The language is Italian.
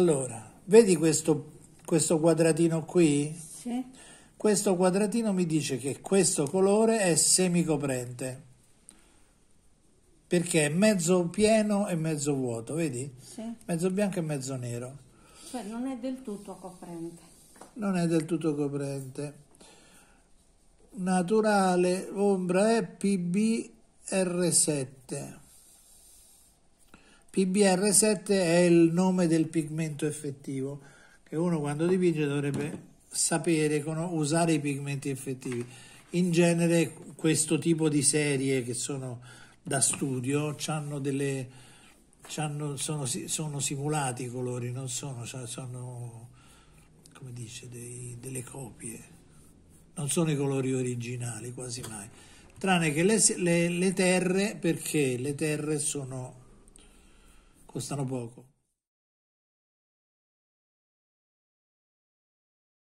Allora, vedi questo, questo quadratino qui? Sì. Questo quadratino mi dice che questo colore è semicoprente perché è mezzo pieno e mezzo vuoto, vedi? Sì. Mezzo bianco e mezzo nero. Cioè non è del tutto coprente. Non è del tutto coprente. Naturale ombra è PBR7. PBR7 è il nome del pigmento effettivo che uno quando dipinge dovrebbe sapere usare i pigmenti effettivi. In genere questo tipo di serie che sono da studio delle, sono, sono, simulati i colori, non sono, cioè sono come dice, dei, delle copie, non sono i colori originali quasi mai, tranne che le, le, le terre, perché le terre sono, costano poco.